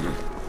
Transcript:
Hmm.